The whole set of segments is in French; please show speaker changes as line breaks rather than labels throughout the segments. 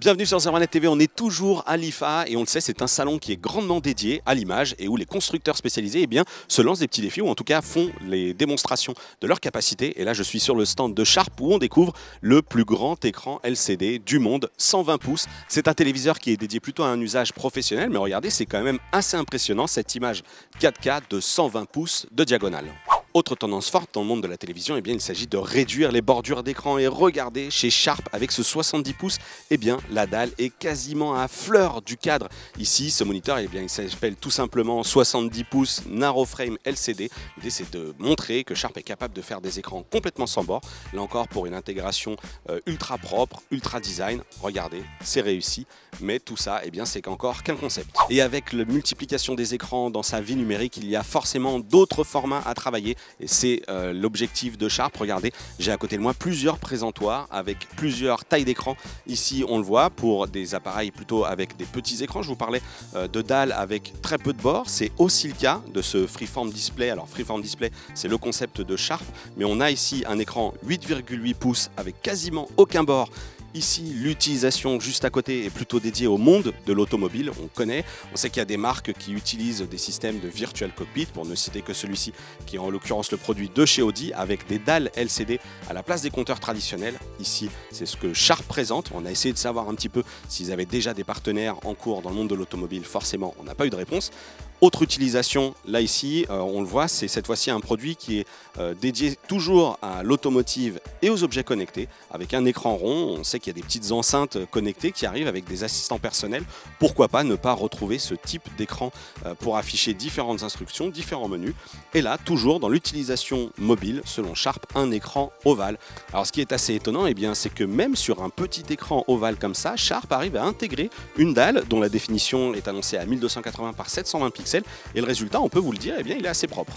Bienvenue sur Zermanet TV, on est toujours à l'IFA et on le sait, c'est un salon qui est grandement dédié à l'image et où les constructeurs spécialisés eh se lancent des petits défis ou en tout cas font les démonstrations de leur capacité. Et là, je suis sur le stand de Sharp où on découvre le plus grand écran LCD du monde, 120 pouces. C'est un téléviseur qui est dédié plutôt à un usage professionnel, mais regardez, c'est quand même assez impressionnant cette image 4K de 120 pouces de diagonale. Autre tendance forte dans le monde de la télévision, eh bien, il s'agit de réduire les bordures d'écran et regardez chez Sharp avec ce 70 pouces, eh bien, la dalle est quasiment à fleur du cadre. Ici, ce moniteur, eh bien, il s'appelle tout simplement 70 pouces Narrow Frame LCD. L'idée, c'est de montrer que Sharp est capable de faire des écrans complètement sans bord. Là encore, pour une intégration euh, ultra propre, ultra design. Regardez, c'est réussi. Mais tout ça, bien, c'est encore qu'un concept. Et avec la multiplication des écrans dans sa vie numérique, il y a forcément d'autres formats à travailler et c'est euh, l'objectif de Sharp. Regardez, j'ai à côté de moi plusieurs présentoirs avec plusieurs tailles d'écran. Ici, on le voit pour des appareils plutôt avec des petits écrans. Je vous parlais euh, de dalles avec très peu de bords. C'est aussi le cas de ce Freeform Display. Alors Freeform Display, c'est le concept de Sharp, mais on a ici un écran 8,8 pouces avec quasiment aucun bord Ici, l'utilisation juste à côté est plutôt dédiée au monde de l'automobile. On connaît, on sait qu'il y a des marques qui utilisent des systèmes de virtual cockpit, pour ne citer que celui-ci, qui est en l'occurrence le produit de chez Audi, avec des dalles LCD à la place des compteurs traditionnels. Ici, c'est ce que Sharp présente. On a essayé de savoir un petit peu s'ils avaient déjà des partenaires en cours dans le monde de l'automobile. Forcément, on n'a pas eu de réponse. Autre utilisation, là ici, euh, on le voit, c'est cette fois-ci un produit qui est euh, dédié toujours à l'automotive et aux objets connectés, avec un écran rond. On sait qu'il y a des petites enceintes connectées qui arrivent avec des assistants personnels. Pourquoi pas ne pas retrouver ce type d'écran euh, pour afficher différentes instructions, différents menus. Et là, toujours dans l'utilisation mobile, selon Sharp, un écran ovale. Alors ce qui est assez étonnant, eh bien, c'est que même sur un petit écran ovale comme ça, Sharp arrive à intégrer une dalle dont la définition est annoncée à 1280 par 720 pixels et le résultat, on peut vous le dire, eh bien, il est assez propre.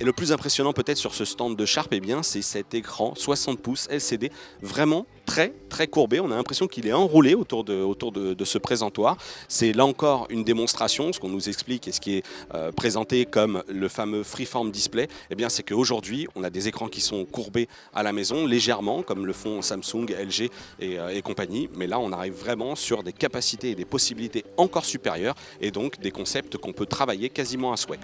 Et le plus impressionnant peut-être sur ce stand de Sharp, eh c'est cet écran 60 pouces LCD vraiment très très courbé. On a l'impression qu'il est enroulé autour de, ce présentoir. C'est là encore une démonstration, ce qu'on nous explique et ce qui est euh, présenté comme le fameux freeform display, eh bien c'est qu'aujourd'hui on a des écrans qui sont courbés à la maison légèrement, comme le font Samsung, LG euh, et compagnie. Mais là on arrive vraiment sur des capacités et des possibilités encore supérieures et donc des concepts qu'on peut travailler quasiment à souhait.